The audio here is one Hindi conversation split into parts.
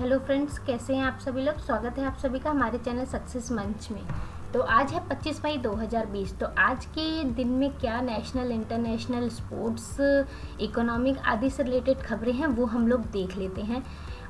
हेलो फ्रेंड्स, कैसे हैं आप सभी लोग? स्वागत है आप सभी का हमारे चैनल सक्सेस मंच में। तो आज है 25 मई 2020 तो आज के दिन में क्या नेशनल इंटरनेशनल स्पोर्ट्स इकोनॉमिक आदि से रिलेटेड खबरें हैं, वो हम लोग देख लेते हैं।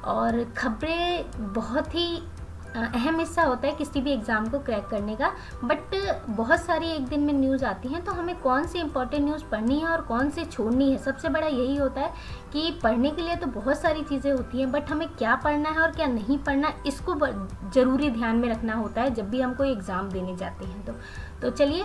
और खबरें बहुत ही अहम हिस्सा होता है किसी भी एग्ज़ाम को क्रैक करने का बट बहुत सारी एक दिन में न्यूज़ आती हैं तो हमें कौन सी इंपॉर्टेंट न्यूज़ पढ़नी है और कौन सी छोड़नी है? सबसे बड़ा यही होता है कि पढ़ने के लिए तो बहुत सारी चीज़ें होती हैं बट हमें क्या पढ़ना है और क्या नहीं पढ़ना, इसको ज़रूरी ध्यान में रखना होता है जब भी हम कोई एग्ज़ाम देने जाते हैं तो। तो चलिए,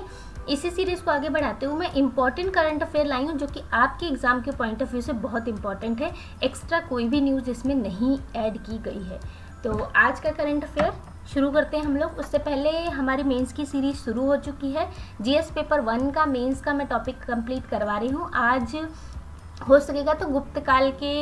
इसी सीरीज़ को आगे बढ़ाते हुए मैं इंपॉर्टेंट करंट अफेयर लाई हूँ जो कि आपके एग्ज़ाम के पॉइंट ऑफ़ व्यू से बहुत इंपॉर्टेंट है। एक्स्ट्रा कोई भी न्यूज़ इसमें नहीं ऐड की गई है। तो आज का करंट अफेयर शुरू करते हैं हम लोग। उससे पहले हमारी मेंस की सीरीज़ शुरू हो चुकी है। जीएस पेपर वन का मेंस का मैं टॉपिक कंप्लीट करवा रही हूँ। आज हो सकेगा तो गुप्त काल के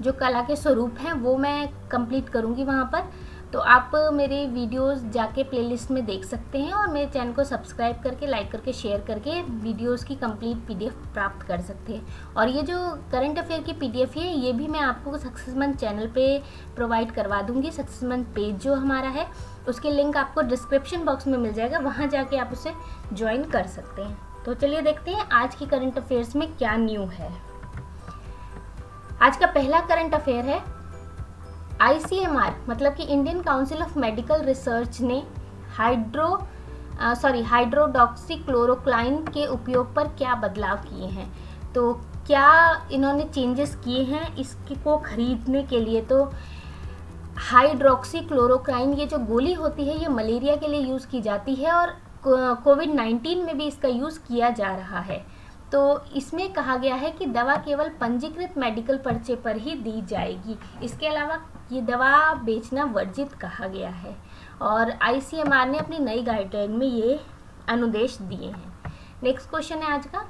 जो कला के स्वरूप हैं, वो मैं कंप्लीट करूँगी वहाँ पर। तो आप मेरी वीडियोस जाके प्लेलिस्ट में देख सकते हैं और मेरे चैनल को सब्सक्राइब करके लाइक करके शेयर करके वीडियोस की कंप्लीट पीडीएफ प्राप्त कर सकते हैं। और ये जो करंट अफेयर की पीडीएफ है, ये भी मैं आपको सक्सेसमंद चैनल पे प्रोवाइड करवा दूँगी। सक्सेसमंद पेज जो हमारा है, उसके लिंक आपको डिस्क्रिप्शन बॉक्स में मिल जाएगा। वहाँ जाके आप उसे ज्वाइन कर सकते हैं। तो चलिए देखते हैं आज की करंट अफेयर्स में क्या न्यू है। आज का पहला करंट अफेयर है आईसीएमआर मतलब कि Indian council of medical research ने हाइड्रो सॉरी हाइड्रोडॉक्सी क्लोरोक्लाइन के उपयोग पर क्या बदलाव किए हैं? तो क्या इन्होंने चेंजेस किए हैं इसको खरीदने के लिए? तो हाइड्रोक्सी क्लोरोक्लाइन ये जो गोली होती है, ये मलेरिया के लिए यूज़ की जाती है और कोविड 19 में भी इसका यूज़ किया जा रहा है। तो इसमें कहा गया है कि दवा केवल पंजीकृत मेडिकल पर्चे पर ही दी जाएगी। इसके अलावा ये दवा बेचना वर्जित कहा गया है और आईसीएमआर ने अपनी नई गाइडलाइन में ये अनुदेश दिए हैं। नेक्स्ट क्वेश्चन है आज का।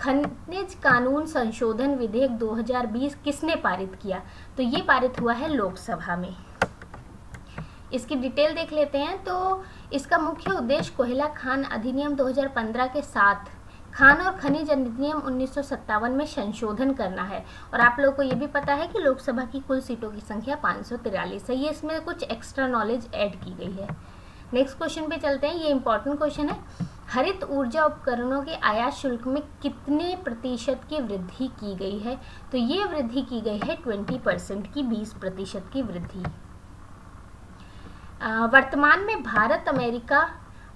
खनिज कानून संशोधन विधेयक 2020 किसने पारित किया? तो ये पारित हुआ है लोकसभा में। इसकी डिटेल देख लेते हैं। तो इसका मुख्य उद्देश्य कोयला खान अधिनियम 2015 के साथ खान और खनिज अधिनियम उन्नीस में संशोधन करना है। और आप लोगों को ये भी पता है कि लोकसभा की कुल सीटों की संख्या पाँच है। ये इसमें कुछ एक्स्ट्रा नॉलेज ऐड की गई है। नेक्स्ट क्वेश्चन पे चलते हैं। ये इंपॉर्टेंट क्वेश्चन है। हरित ऊर्जा उपकरणों के आयात शुल्क में कितने प्रतिशत की वृद्धि की गई है? तो ये वृद्धि की गई है ट्वेंटी परसेंट की, बीस प्रतिशत की वृद्धि। वर्तमान में भारत, अमेरिका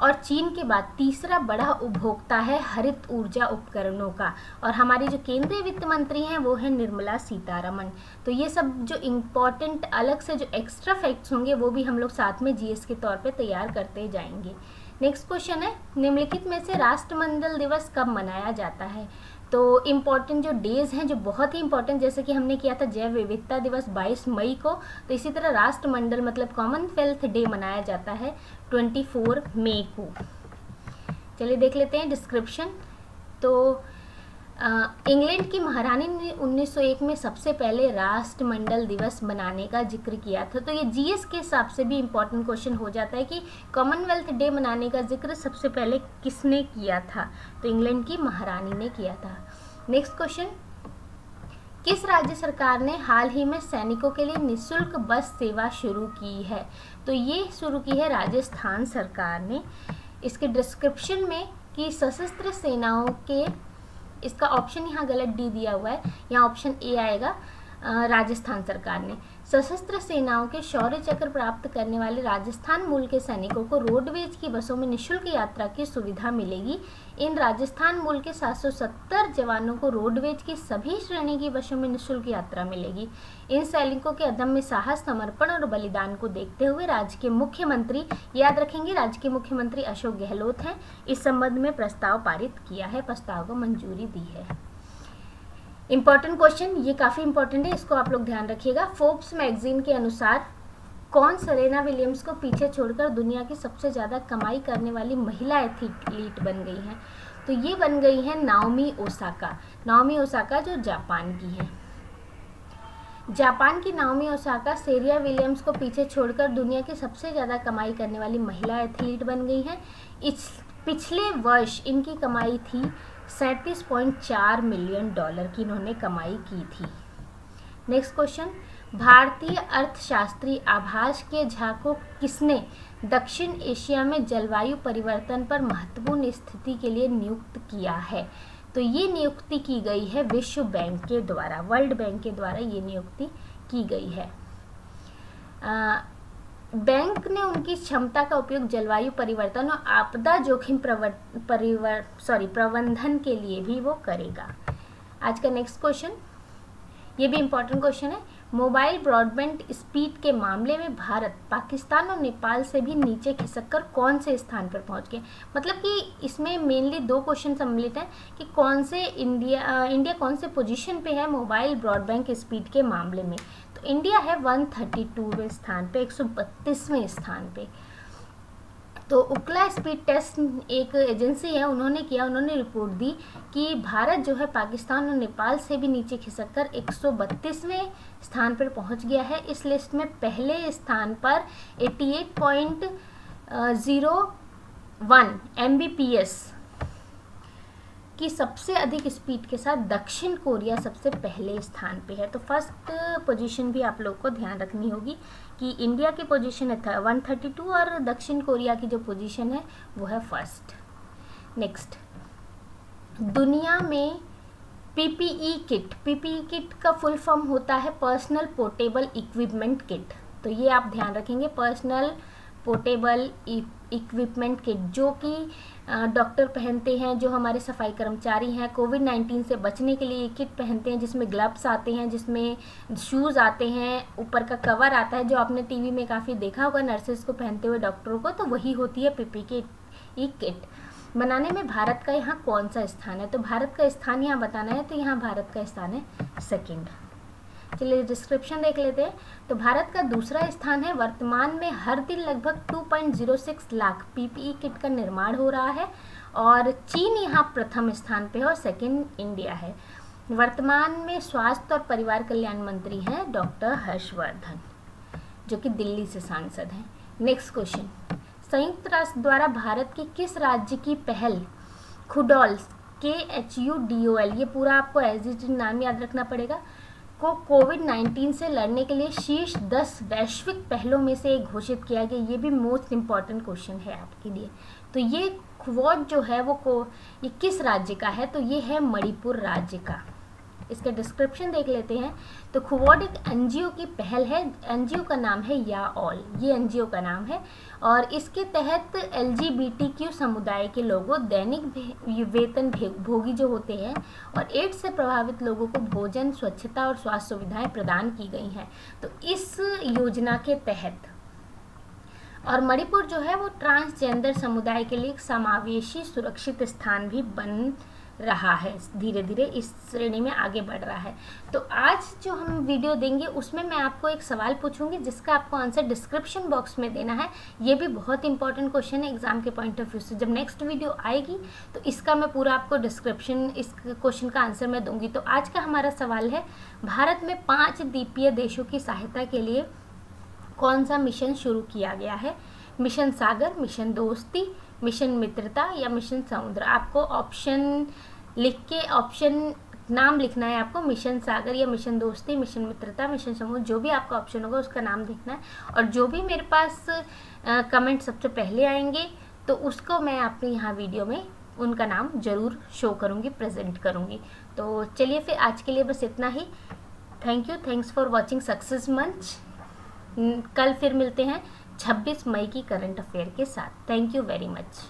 और चीन के बाद तीसरा बड़ा उपभोक्ता है हरित ऊर्जा उपकरणों का। और हमारी जो केंद्रीय वित्त मंत्री हैं, वो है निर्मला सीतारमन तो ये सब जो इम्पोर्टेंट अलग से जो एक्स्ट्रा फैक्ट्स होंगे, वो भी हम लोग साथ में जीएस के तौर पर तैयार करते जाएँगे। नेक्स्ट क्वेश्चन है, निम्नलिखित में से राष्ट्रमंडल दिवस कब मनाया जाता है? तो इंपॉर्टेंट जो डेज़ हैं, जो बहुत ही इंपॉर्टेंट जैसे कि हमने किया था जैव विविधता दिवस 22 मई को तो इसी तरह राष्ट्रमंडल मतलब कॉमनवेल्थ डे मनाया जाता है 24 मई को। चलिए देख लेते हैं डिस्क्रिप्शन तो इंग्लैंड की महारानी ने 1901 में सबसे पहले राष्ट्रमंडल दिवस मनाने का ज़िक्र किया था। तो ये जीएस के हिसाब से भी इम्पोर्टेंट क्वेश्चन हो जाता है कि कॉमनवेल्थ डे मनाने का ज़िक्र सबसे पहले किसने किया था? तो इंग्लैंड की महारानी ने किया था। नेक्स्ट क्वेश्चन किस राज्य सरकार ने हाल ही में सैनिकों के लिए निशुल्क बस सेवा शुरू की है? तो ये शुरू की है राजस्थान सरकार ने। इसके डिस्क्रिप्शन में कि सशस्त्र सेनाओं के इसका ऑप्शन यहाँ गलत डी दिया हुआ है। यहाँ ऑप्शन ए आएगा। राजस्थान सरकार ने। सशस्त्र सेनाओं के शौर्य चक्र प्राप्त करने वाले राजस्थान मूल के सैनिकों को रोडवेज़ की बसों में निशुल्क यात्रा की सुविधा मिलेगी। इन राजस्थान मूल के 770 जवानों को रोडवेज़ की सभी श्रेणी की बसों में निशुल्क यात्रा मिलेगी। इन सैनिकों के अदम्य साहस, समर्पण और बलिदान को देखते हुए राज्य के मुख्यमंत्री, याद रखेंगे, राज्य के मुख्यमंत्री अशोक गहलोत हैं। इस संबंध में प्रस्ताव पारित किया है, प्रस्ताव को मंजूरी दी है। इंपॉर्टेंट क्वेश्चन ये काफ़ी इंपॉर्टेंट है, इसको आप लोग ध्यान रखिएगा। फोर्ब्स मैगजीन के अनुसार, कौन सरेना विलियम्स को पीछे छोड़कर दुनिया की सबसे ज़्यादा कमाई करने वाली महिला एथलीट बन गई हैं? तो ये बन गई है नाओमी ओसाका नाओमी ओसाका जो जापान की है। जापान की नाओमी ओसाका सेरिया विलियम्स को पीछे छोड़कर दुनिया की सबसे ज़्यादा कमाई करने वाली महिला एथलीट बन गई हैं। इस पिछले वर्ष इनकी कमाई थी सैंतीस पॉइंट चार मिलियन डॉलर की इन्होंने कमाई की थी। नेक्स्ट क्वेश्चन, भारतीय अर्थशास्त्री आभास के झा को किसने दक्षिण एशिया में जलवायु परिवर्तन पर महत्वपूर्ण स्थिति के लिए नियुक्त किया है? तो ये नियुक्ति की गई है विश्व बैंक के द्वारा, वर्ल्ड बैंक के द्वारा ये नियुक्ति की गई है। बैंक ने उनकी क्षमता का उपयोग जलवायु परिवर्तन और आपदा जोखिम सॉरी प्रबंधन के लिए भी वो करेगा। आज का नेक्स्ट क्वेश्चन ये भी इंपॉर्टेंट क्वेश्चन है। मोबाइल ब्रॉडबैंड स्पीड के मामले में भारत, पाकिस्तान और नेपाल से भी नीचे खिसक कर कौन से स्थान पर पहुँच गए मतलब कि इसमें मेनली दो क्वेश्चन सम्मिलित हैं कि कौन से इंडिया इंडिया कौन से पोजीशन पे है मोबाइल ब्रॉडबैंड स्पीड के मामले में? इंडिया है वन थर्टी टूवें स्थान पे, एक सौ बत्तीसवें स्थान पे। तो उकला स्पीड टेस्ट एक एजेंसी है, उन्होंने किया, उन्होंने रिपोर्ट दी कि भारत जो है पाकिस्तान और नेपाल से भी नीचे खिसक कर एक स्थान पर पहुँच गया है। इस लिस्ट में पहले स्थान पर 88.01 एमबीपीएस की सबसे अधिक स्पीड के साथ दक्षिण कोरिया सबसे पहले स्थान पे है। तो फ़र्स्ट पोजीशन भी आप लोग को ध्यान रखनी होगी कि इंडिया की पोजीशन है वन थर्टी टू और दक्षिण कोरिया की जो पोजीशन है, वो है फ़र्स्ट नेक्स्ट दुनिया में पीपीई किट पीपीई किट का फुल फॉर्म होता है पर्सनल पोर्टेबल इक्विपमेंट किट तो ये आप ध्यान रखेंगे पर्सनल पोर्टेबल इक्विपमेंट किट जो कि डॉक्टर पहनते हैं, जो हमारे सफ़ाई कर्मचारी हैं कोविड नाइन्टीन से बचने के लिए किट पहनते हैं, जिसमें ग्लव्स आते हैं, जिसमें शूज़ आते हैं, ऊपर का कवर आता है, जो आपने टीवी में काफ़ी देखा होगा नर्सेज को पहनते हुए डॉक्टरों को तो वही होती है पीपी किट ई किट बनाने में भारत का यहाँ कौन सा स्थान है? तो भारत का स्थान यहाँ बताना है तो यहाँ भारत का स्थान है सेकेंड चलिए डिस्क्रिप्शन देख लेते हैं। तो भारत का दूसरा स्थान है, वर्तमान में हर दिन लगभग 2.06 लाख पीपीई किट का निर्माण हो रहा है और चीन यहाँ प्रथम स्थान पे है और सेकंड इंडिया है। वर्तमान में स्वास्थ्य और परिवार कल्याण मंत्री हैं डॉक्टर हर्षवर्धन, जो कि दिल्ली से सांसद हैं। नेक्स्ट क्वेश्चन संयुक्त राष्ट्र द्वारा भारत के किस राज्य की पहल खुडोल्स के H U D O L ये पूरा आपको एज इट नाम याद रखना पड़ेगा। को कोविड 19 से लड़ने के लिए शीर्ष 10 वैश्विक पहलों में से एक घोषित किया गया। ये भी मोस्ट इंपॉर्टेंट क्वेश्चन है आपके लिए। तो ये क्वॉड जो है वो को ये किस राज्य का है? तो ये है मणिपुर राज्य का। इसका डिस्क्रिप्शन देख लेते हैं। तो खुवॉड एक एनजीओ की पहल है। एनजीओ का नाम है या ऑल। ये एनजीओ का नाम है। और इसके तहत एलजीबीटीक्यू समुदाय के लोगों दैनिक वेतन भोगी जो होते हैं और एड्स से प्रभावित लोगों को भोजन, स्वच्छता और स्वास्थ्य सुविधाएँ प्रदान की गई हैं। तो इस योजना के तहत और मणिपुर जो है वो ट्रांसजेंडर समुदाय के लिए एक समावेशी सुरक्षित स्थान भी बन रहा है धीरे धीरे इस श्रेणी में आगे बढ़ रहा है। तो आज जो हम वीडियो देंगे, उसमें मैं आपको एक सवाल पूछूँगी, जिसका आपको आंसर डिस्क्रिप्शन बॉक्स में देना है। ये भी बहुत इंपॉर्टेंट क्वेश्चन है एग्ज़ाम के पॉइंट ऑफ़ व्यू से। जब नेक्स्ट वीडियो आएगी तो इसका मैं पूरा आपको डिस्क्रिप्शन, इस क्वेश्चन का आंसर मैं दूँगी। तो आज का हमारा सवाल है, भारत में पाँच द्वीपीय देशों की सहायता के लिए कौन सा मिशन शुरू किया गया है? Mission Sagar, mission Dosti, mission Mitrata या मिशन समुद्र। आपको ऑप्शन लिख के ऑप्शन नाम लिखना है आपको, मिशन सागर या मिशन दोस्ती, मिशन मित्रता, मिशन समुद्र, जो भी आपका ऑप्शन होगा उसका नाम लिखना है। और जो भी मेरे पास कमेंट सबसे पहले आएँगे तो उसको मैं अपने यहाँ वीडियो में उनका नाम ज़रूर शो करूँगी प्रेजेंट करूँगी। तो चलिए फिर आज के लिए बस इतना ही। Thank you thanks for watching success Manch कल फिर मिलते हैं। 26 मई की करंट अफेयर के साथ। Thank you very much